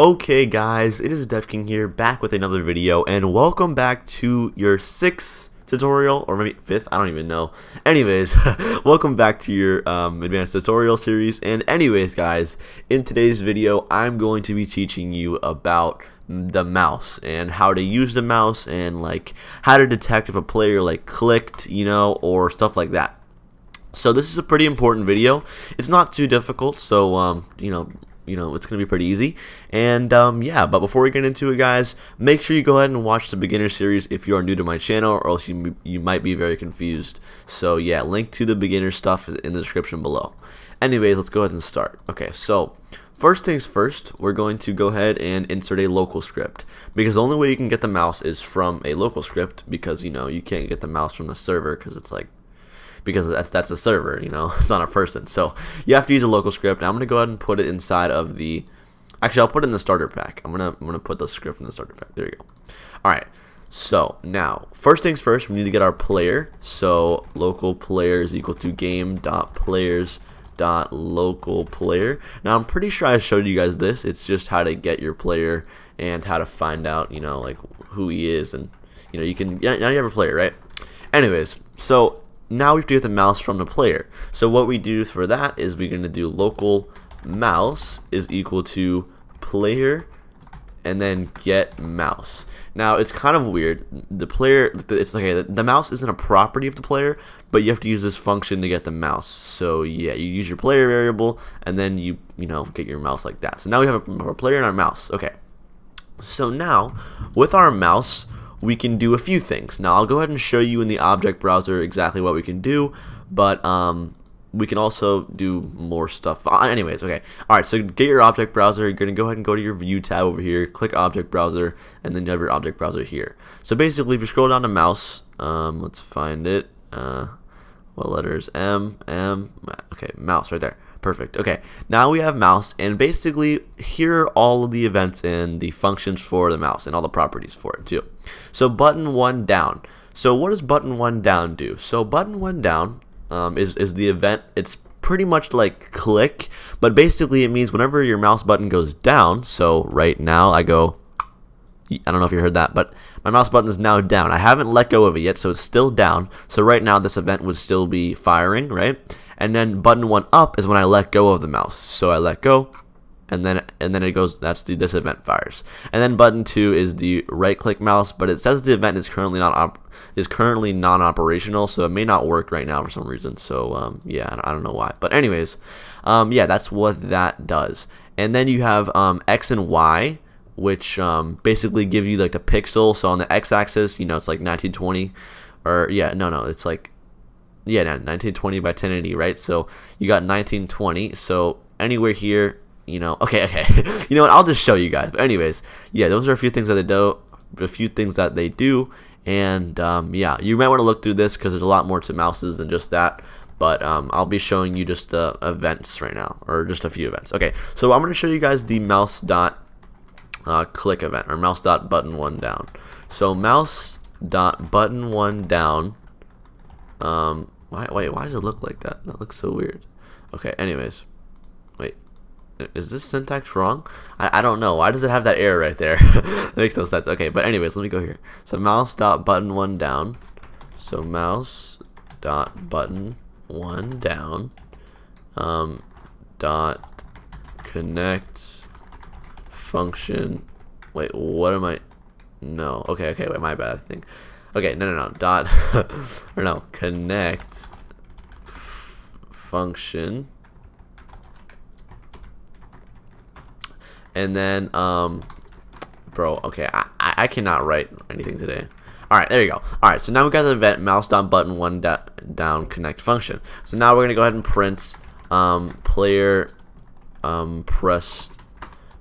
Okay guys, it is DevKing here, back with another video, and welcome back to your sixth tutorial, or maybe fifth, I don't even know. Anyways, welcome back to your um, advanced tutorial series, and anyways guys, in today's video, I'm going to be teaching you about the mouse, and how to use the mouse, and like, how to detect if a player like clicked, you know, or stuff like that. So this is a pretty important video. It's not too difficult, so um, you know, you know, it's going to be pretty easy. And um, yeah, but before we get into it, guys, make sure you go ahead and watch the beginner series if you are new to my channel, or else you, you might be very confused. So yeah, link to the beginner stuff is in the description below. Anyways, let's go ahead and start. Okay, so First things first, we're going to go ahead and insert a local script because the only way you can get the mouse is from a local script because you know you can't get the mouse from the server because it's like because that's that's a server, you know, it's not a person. So you have to use a local script. I'm gonna go ahead and put it inside of the. Actually, I'll put it in the starter pack. I'm gonna I'm gonna put the script in the starter pack. There you go. All right. So now, first things first, we need to get our player. So local player is equal to game dot players dot local player. Now I'm pretty sure I showed you guys this. It's just how to get your player and how to find out, you know, like who he is and you know you can yeah, now you have a player, right? Anyways, so now we have to get the mouse from the player. So what we do for that is we're going to do local mouse is equal to player and then get mouse. Now it's kind of weird. The player, it's okay. The mouse isn't a property of the player, but you have to use this function to get the mouse. So yeah, you use your player variable, and then you you know get your mouse like that. So now we have a, player and our mouse. Okay. So now with our mouse, we can do a few things. Now I'll go ahead and show you in the object browser exactly what we can do, but um, we can also do more stuff. Uh, anyways, okay. Alright, so get your object browser. You're going to go ahead and go to your view tab over here, click object browser, and then you have your object browser here. So basically, if you scroll down to mouse, um, let's find it. Uh, what letters? M, M, okay, mouse right there. Perfect. Okay, now we have mouse, and basically here are all of the events and the functions for the mouse and all the properties for it too. So button one down. So what does button one down do? So button one down um, is, is the event. It's pretty much like click, but basically it means whenever your mouse button goes down, so right now I go, I don't know if you heard that, but my mouse button is now down. I haven't let go of it yet, so it's still down. So right now this event would still be firing, right? And then button one up is when I let go of the mouse. So I let go, and then and then it goes. That's the this event fires. And then button two is the right click mouse, but it says the event is currently not op is currently non-operational, so it may not work right now for some reason. So um, yeah, I don't know why. But anyways, um, yeah, that's what that does. And then you have um, X and Y, which um, basically give you like the pixel. So on the X-axis, you know, it's like 1920, or yeah, no, no, it's like yeah, 1920 by 1080, right? So you got 1920. So anywhere here, you know, okay, okay. you know what? I'll just show you guys. But anyways, yeah, those are a few things that they do, a few things that they do, and um, yeah, you might want to look through this because there's a lot more to mouses than just that. But um, I'll be showing you just uh, events right now, or just a few events. Okay, so I'm going to show you guys the mouse dot uh, click event or mouse dot button one down. So mouse dot button one down um, why, wait, why does it look like that? That looks so weird. Okay, anyways. Wait. Is this syntax wrong? I, I don't know. Why does it have that error right there? that makes no sense. Okay, but anyways, let me go here. So mouse dot button one down. So mouse dot button one down. Um, dot connect function. Wait, what am I? No. Okay, okay, wait, my bad, I think. Okay, no, no, no. Dot, or no, connect function. And then, um, bro, okay, I, I cannot write anything today. Alright, there you go. Alright, so now we got the event mouse down button one dot down connect function. So now we're going to go ahead and print um, player um, pressed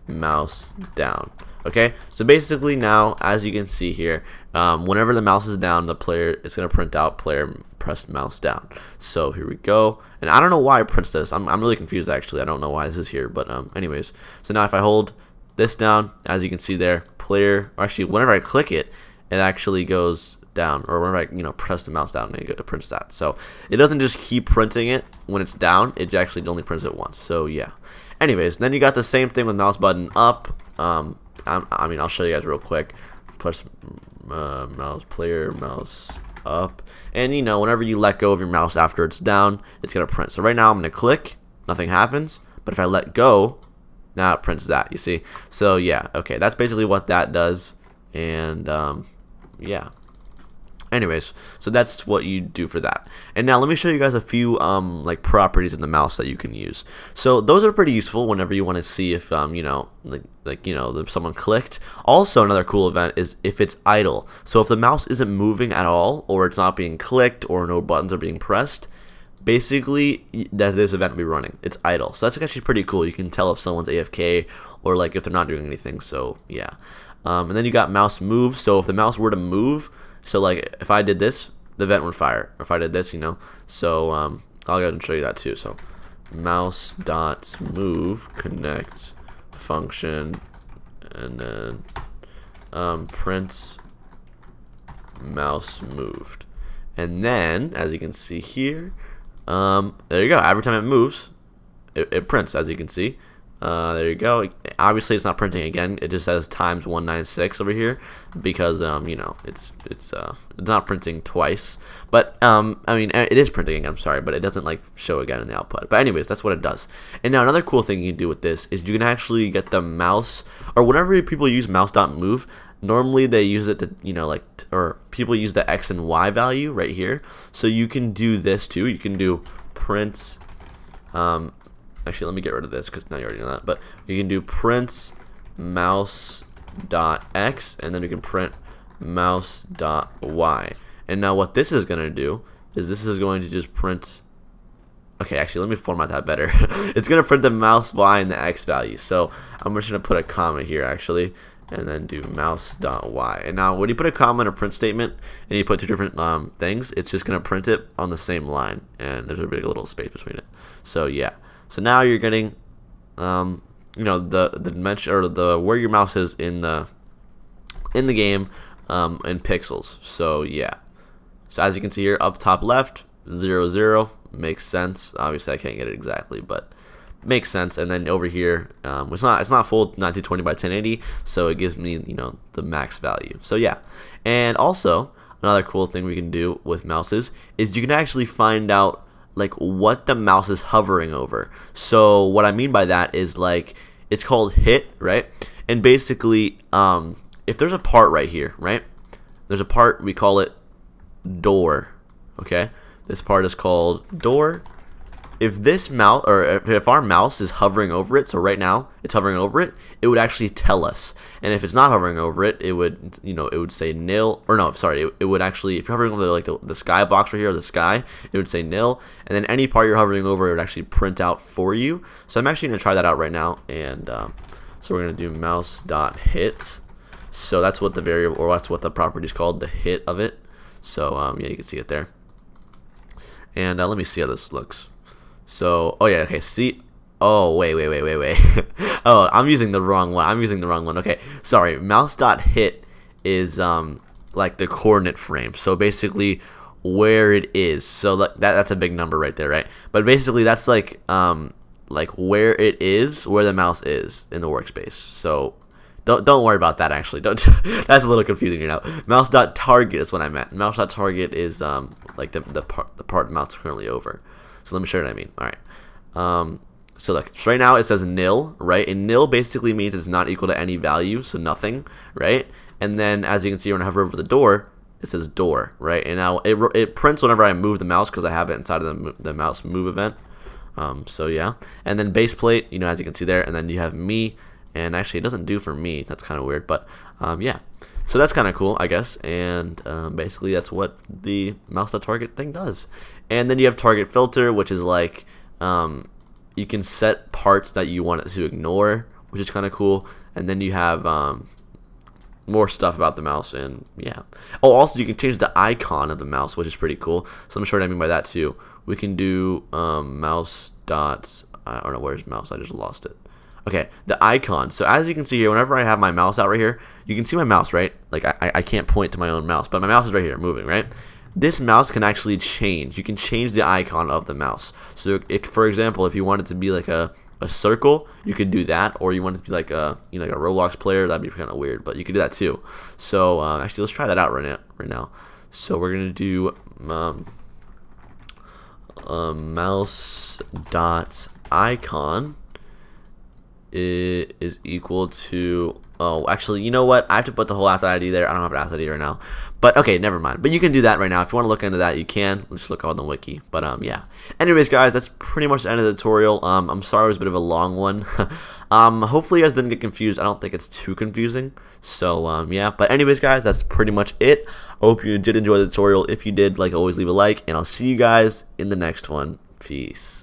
mouse down. Okay, so basically now, as you can see here, um, whenever the mouse is down, the player is going to print out player pressed mouse down. So here we go. And I don't know why it prints this. I'm, I'm really confused actually. I don't know why this is here. But um, anyways, so now if I hold this down, as you can see there, player, or actually whenever I click it, it actually goes down or whenever I you know press the mouse down and it prints that so it doesn't just keep printing it when it's down it actually only prints it once so yeah anyways then you got the same thing with mouse button up um, i mean, I'll show you guys real quick. Press uh, mouse player, mouse up, and you know, whenever you let go of your mouse after it's down, it's gonna print. So right now, I'm gonna click, nothing happens. But if I let go, now it prints that. You see? So yeah, okay, that's basically what that does, and um, yeah. Anyways, so that's what you do for that. And now let me show you guys a few um, like properties in the mouse that you can use. So those are pretty useful whenever you want to see if um, you know like, like you know someone clicked. Also another cool event is if it's idle. So if the mouse isn't moving at all or it's not being clicked or no buttons are being pressed, basically that this event will be running. It's idle. So that's actually pretty cool. You can tell if someone's AFK or like if they're not doing anything. So yeah. Um, and then you got mouse move. So if the mouse were to move, so like if I did this, the vent would fire. Or if I did this, you know. So um, I'll go ahead and show you that too. So mouse dots move connect function and then um, prints mouse moved. And then, as you can see here, um, there you go. Every time it moves, it, it prints, as you can see. Uh, there you go. Obviously, it's not printing again. It just says times 196 over here because um, you know it's it's uh, it's not printing twice. But um, I mean, it is printing. I'm sorry, but it doesn't like show again in the output. But anyways, that's what it does. And now another cool thing you can do with this is you can actually get the mouse or whenever people use mouse.move. Normally they use it to you know like or people use the x and y value right here. So you can do this too. You can do print um, Actually, let me get rid of this because now you already know that. But you can do print mouse dot x and then you can print mouse dot y. And now what this is going to do is this is going to just print Okay, actually, let me format that better. it's going to print the mouse y and the x value. So I'm just going to put a comma here, actually, and then do mouse dot y. And now when you put a comma in a print statement and you put two different um, things, it's just going to print it on the same line. And there's a big little space between it. So yeah. So now you're getting, um, you know, the the dimension or the where your mouse is in the in the game um, in pixels. So yeah. So as you can see here, up top left, zero zero makes sense. Obviously, I can't get it exactly, but makes sense. And then over here, um, it's not it's not full 1920 by 1080, so it gives me you know the max value. So yeah, and also another cool thing we can do with mouses is you can actually find out like what the mouse is hovering over. So what I mean by that is like it's called hit, right? And basically, um, if there's a part right here, right? There's a part we call it door. Okay, this part is called door, if this mouse or if our mouse is hovering over it, so right now it's hovering over it, it would actually tell us. And if it's not hovering over it, it would you know it would say nil or no, sorry, it, it would actually if you're hovering over like the, the sky box right here, the sky, it would say nil, and then any part you're hovering over, it would actually print out for you. So I'm actually gonna try that out right now, and um, so we're gonna do mouse dot hit. So that's what the variable or that's what the property is called, the hit of it. So um, yeah, you can see it there. And uh, let me see how this looks. So, oh yeah, okay, see, oh, wait, wait, wait, wait, wait. oh, I'm using the wrong one. I'm using the wrong one. Okay, sorry, mouse dot hit is, um, like the coordinate frame. So basically where it is. So that, that's a big number right there, right? But basically that's like, um, like where it is, where the mouse is in the workspace. So don't don't worry about that actually. Don't that's a little confusing you know. Mouse dot target is what I meant. Mouse dot target is um like the the part the part the mouse currently over. So let me show you what I mean. All right. Um, so look, so right now it says nil, right? And nil basically means it's not equal to any value, so nothing, right? And then as you can see when I hover over the door, it says door, right? And now it, it prints whenever I move the mouse because I have it inside of the, the mouse move event. Um, so yeah. And then base plate, you know, as you can see there. And then you have me. And actually it doesn't do for me. That's kind of weird. But um, yeah. So that's kind of cool, I guess. And um, basically that's what the mouse target thing does. And then you have target filter, which is like um, you can set parts that you want it to ignore, which is kind of cool. And then you have um, more stuff about the mouse, and yeah. Oh, also you can change the icon of the mouse, which is pretty cool. So I'm sure what I mean by that too. We can do um, mouse dots. I don't know where's mouse. I just lost it. Okay, the icon. So as you can see here, whenever I have my mouse out right here, you can see my mouse, right? Like I, I can't point to my own mouse, but my mouse is right here, moving, right? this mouse can actually change. You can change the icon of the mouse. So, it, for example, if you wanted to be like a a circle, you could do that, or you want to be like a you know like a Roblox player, that'd be kind of weird, but you could do that too. So uh, actually, let's try that out right now. Right now, so we're gonna do um, um, mouse dot icon is equal to oh actually you know what? I have to put the whole asset ID there. I don't have an asset ID right now. But okay never mind. But you can do that right now. If you want to look into that you can. Just look on the wiki. But um yeah. Anyways guys that's pretty much the end of the tutorial. Um I'm sorry it was a bit of a long one. Um hopefully you guys didn't get confused. I don't think it's too confusing. So um yeah. But anyways guys that's pretty much it. I hope you did enjoy the tutorial. If you did like always leave a like. And I'll see you guys in the next one. Peace